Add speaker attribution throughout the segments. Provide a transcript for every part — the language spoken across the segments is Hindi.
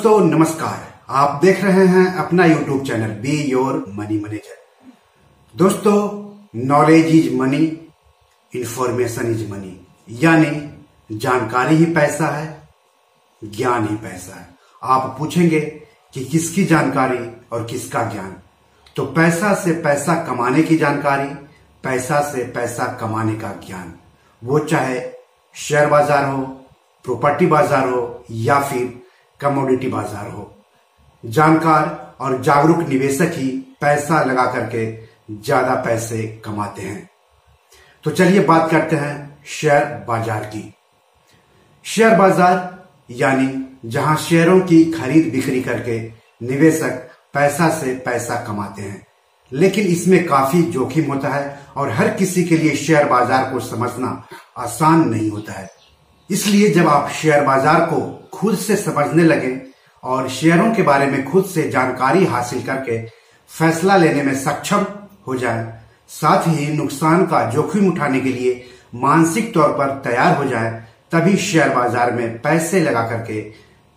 Speaker 1: दोस्तों, नमस्कार। आप देख रहे हैं अपना YouTube channel, be your money manager. दोस्तों knowledge is money information is money यानी, जानकारी ही पैसा है, ज्ञान ही पैसा है। आप पूछेंगे कि किसकी जानकारी और किसका ज्ञान? तो पैसा से पैसा कमाने की जानकारी, पैसा से पैसा कमाने का ज्ञान। वो चाहे शेयर बाज़ार हो प्रॉपर्टी बाज़ार हो, या फिर कमोडिटी बाज़ार हो। जानकार और जागरूक निवेशक ही पैसा लगा करके ज़्यादा पैसे कमाते हैं। तो चलिए बात करते हैं शेयर बाज़ार की। शेयर बाज़ार, यानी जहाँ शेयरों की खरीद बिक्री करके निवेशक पैसा से पैसा कमाते हैं। लेकिन इसमें काफ़ी जोखिम होता है और हर किसी के लिए शेयर बाज़ार को समझना आसान नहीं होता है। इसलिए जब आप शेयर बाज़ार को खुद से समझने लगे और शेयरों के बारे में खुद से जानकारी हासिल करके फैसला लेने में सक्षम हो जाए, साथ ही नुकसान का जोखिम उठाने के लिए मानसिक तौर पर तैयार हो जाए, तभी शेयर बाज़ार में पैसे लगा करके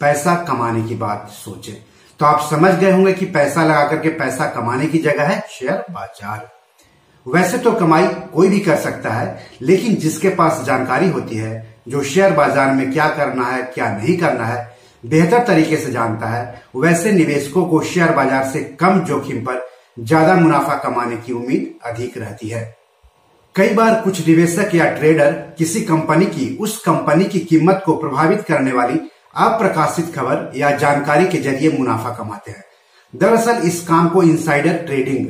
Speaker 1: पैसा कमाने की बात सोचे। तो आप समझ गए होंगे कि पैसा लगा करके पैसा कमाने की जगह है शेयर बाज़ार। वैसे तो कमाई कोई भी कर सकता है, लेकिन जिसके पास जानकारी होती है जो शेयर बाज़ार में क्या करना है, क्या नहीं करना है, बेहतर तरीके से जानता है, वैसे निवेशकों को शेयर बाज़ार से कम जोखिम पर ज़्यादा मुनाफा कमाने की उम्मीद अधिक रहती है। कई बार कुछ निवेशक या ट्रेडर किसी कंपनी की, उस कंपनी की कीमत को प्रभावित करने वाली अप्रकाशित खबर या जानकारी के ज़रिए मुनाफा कमाते हैं। दरअसल इस काम को इनसाइडर ट्रेडिंग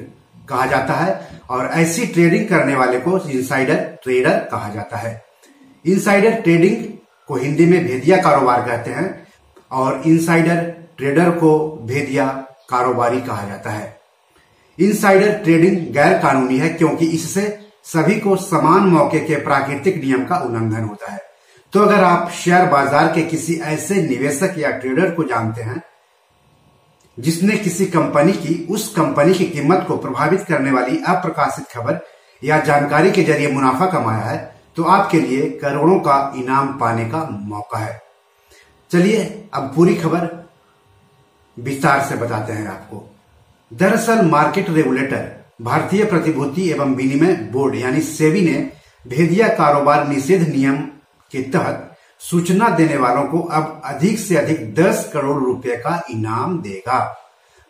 Speaker 1: कहा जाता है और ऐसी ट्रेडिंग करने वाले को इनसाइडर ट्रेडर कहा जाता है। इनसाइडर ट्रेडिंग को हिंदी में भेदिया कारोबार कहते हैं और इनसाइडर ट्रेडर को भेदिया कारोबारी कहा जाता है। इनसाइडर ट्रेडिंग गैर कानूनी है क्योंकि इससे सभी को समान मौके के प्राकृतिक नियम का उल्लंघन होता है। तो अगर आप शेयर बाज़ार के किसी ऐसे निवेशक या ट्रेडर को जानते हैं, जिसने किसी कंपनी की, उस कंपनी की कीमत को प्रभावित करने वाली अप्रकाशित खबर या जानकारी के ज़रिए मुनाफा कमाया है तो आपके लिए करोड़ों का इनाम पाने का मौका है। चलिए, अब पूरी खबर विस्तार से बताते हैं आपको। दरअसल मार्केट रेगुलेटर, भारतीय प्रतिभूति एवं विनिमय बोर्ड यानी सेबी ने भेदिया कारोबार निषेध नियम के तहत सूचना देने वालों को अब अधिक से अधिक 10 करोड़ रुपए का इनाम देगा।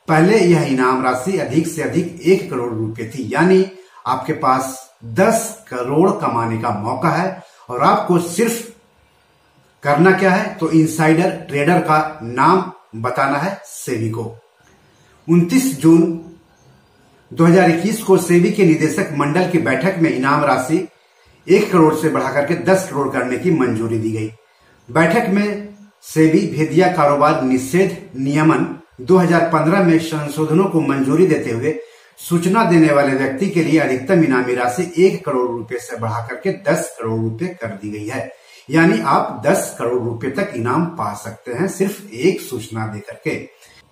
Speaker 1: पहले यह इनाम राशि अधिक से अधिक एक करोड़ रुपए थी, यानी आपके पास दस करोड़ कमाने का मौका है और आपको सिर्फ़ करना क्या है? तो इनसाइडर ट्रेडर का नाम बताना है सेबी को 29 जून 2021 को सेबी के निदेशक मंडल की बैठक में इनाम राशि एक करोड़ से बढ़ाकर के दस करोड़ करने की मंजूरी दी गई। बैठक में सेबी भेदिया कारोबार निषेध नियमन 2015 में संशोधनों को मंजूरी देते हुए सूचना देने वाले व्यक्ति के लिए अधिकतम इनामी राशि एक करोड़ रुपए से बढ़ा करके दस करोड़ रुपए कर दी गई है। यानी आप दस करोड़ रुपए तक इनाम पा सकते हैं सिर्फ़ एक सूचना देकर के।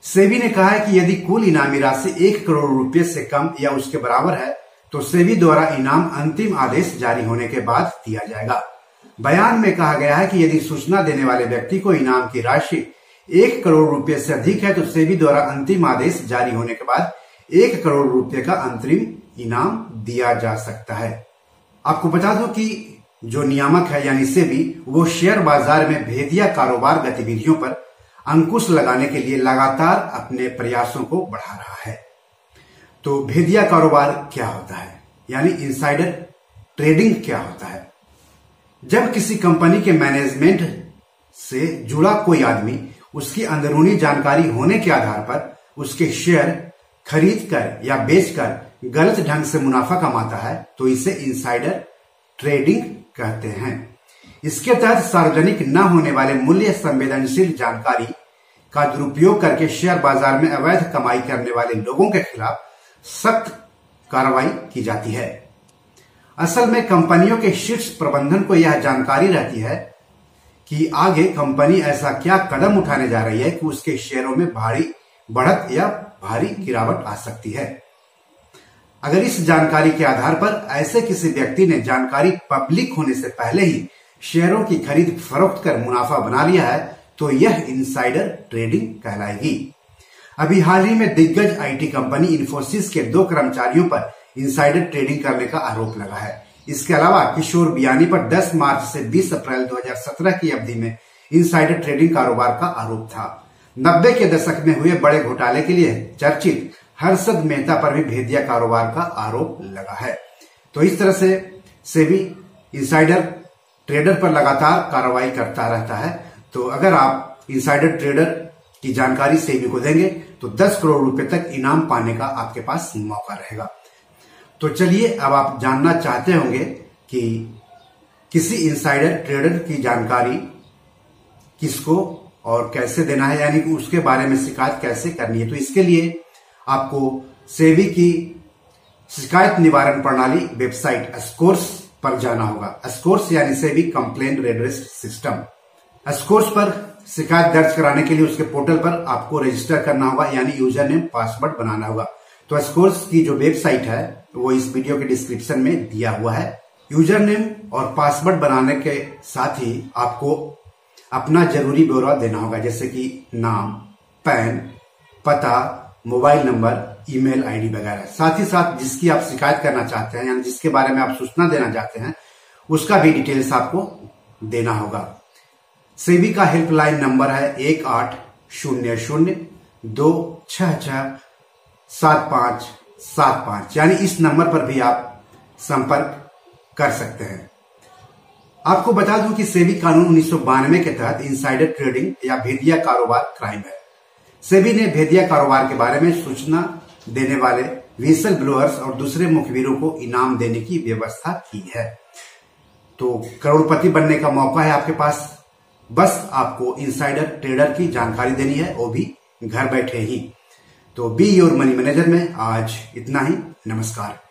Speaker 1: सेबी ने कहा है कि यदि कुल इनामी राशि एक करोड़ रुपए से कम या उसके बराबर है तो सेबी द्वारा इनाम अंतिम आदेश जारी होने के बाद दिया जाएगा। बयान में कहा गया है कि यदि सूचना देने वाले व्यक्ति को इनाम की राशि एक करोड़ रुपए से अधिक है तो सेबी द्वारा अंतिम आदेश जारी होने के बाद एक करोड़ रुपए का अंतरिम इनाम दिया जा सकता है। आपको बता दो कि जो नियामक है, यानी सेबी, वो शेयर बाज़ार में भेदिया कारोबार गतिविधियों पर अंकुश लगाने के लिए लगातार अपने प्रयासों को बढ़ा रहा है। तो भेदिया कारोबार क्या होता है? यानी इनसाइडर ट्रेडिंग क्या होता है? जब किसी कंपनी के मैनेजमेंट से जुड़ा कोई आदमी, उसकी अंदरूनी जानकारी होने के आधार पर उसके शेयर खरीद कर या बेचकर गलत ढंग से मुनाफा कमाता है तो इसे इनसाइडर ट्रेडिंग कहते हैं। इसके तहत सार्वजनिक न होने वाले मूल्य संवेदनशील जानकारी का दुरुपयोग करके शेयर बाज़ार में अवैध कमाई करने वाले लोगों के खिलाफ सख्त कार्रवाई की जाती है। असल में कंपनियों के शीर्ष प्रबंधन को यह जानकारी रहती है कि आगे कंपनी ऐसा क्या कदम उठाने जा रही है कि उसके शेयरों में भारी बढ़त या भारी गिरावट आ सकती है। अगर इस जानकारी के आधार पर ऐसे किसी व्यक्ति ने जानकारी पब्लिक होने से पहले ही शेयरों की खरीद फरोख्त कर मुनाफा बना लिया है तो यह इनसाइडर ट्रेडिंग कहलाएगी। अभी हाल ही में दिग्गज आईटी कंपनी इन्फोसिस के दो कर्मचारियों पर इनसाइडर ट्रेडिंग करने का आरोप लगा है। इसके अलावा किशोर बियानी पर 10 मार्च से 20 अप्रैल 2017 की अवधि में इनसाइडर ट्रेडिंग कारोबार का आरोप था। नब्बे के दशक में हुए बड़े घोटाले के लिए चर्चित हर्षद मेहता पर भी भेदिया कारोबार का आरोप लगा है। तो इस तरह से सेबी इनसाइडर ट्रेडर पर लगातार कार्रवाई करता रहता है। तो अगर आप इनसाइडर ट्रेडर की जानकारी सेबी को देंगे तो 10 करोड़ रुपए तक इनाम पाने का आपके पास मौका रहेगा। तो चलिए, अब आप जानना चाहते होंगे कि किसी इनसाइडर ट्रेडर की जानकारी किसको और कैसे देना है, यानी कि उसके बारे में शिकायत कैसे करनी है। तो इसके लिए आपको सेवी की शिकायत निवारण प्रणाली वेबसाइट स्कोर्स पर जाना होगा। स्कोर्स यानी सेवी कंप्लेन रेडरेस्ट सिस्टम। स्कोर्स पर शिकायत दर्ज कराने के लिए उसके पोर्टल पर आपको रजिस्टर करना होगा, यानी यूज़र नेम पासवर्ड बनाना होगा। तो स्कोर्स की जो वेबसाइट है, वो इस वीडियो के डिस्क्रिप्शन में दिया हुआ है। यूज़र नेम और पासवर्ड बनाने के साथ ही आपको अपना ज़रूरी ब्यौरा देना होगा, जैसे कि नाम, पैन, पता, मोबाइल नंबर, ईमेल आईडी वगैरह। साथ ही साथ जिसकी आप शिकायत करना चाहते हैं यानी जिसके बारे में आप सूचना देना चाहते हैं, उसका भी डिटेल्स आपको देना होगा। सेबी का हेल्पलाइन नंबर है एक आठ शून्य शून्य दो छह छह सात पाँच सात पाँच। यानी इस नंबर पर भी आप संपर्क कर सकते हैं। आपको बता दूँ कि सेबी कानून उन्नीस सौ बानवे के तहत इनसाइडर ट्रेडिंग या भेदिया कारोबार क्राइम है। सेबी ने भेदिया कारोबार के बारे में सूचना देने वाले विसल ब्लोअर्स और दूसरे मुखबिरों को इनाम देने की व्यवस्था की है। तो करोड़पति बनने का मौका है आपके पास। बस आपको इनसाइडर ट्रेडर की जानकारी देनी है, वो भी घर बैठे ही। तो बी योर मनी मैनेजर में आज इतना ही। नमस्कार।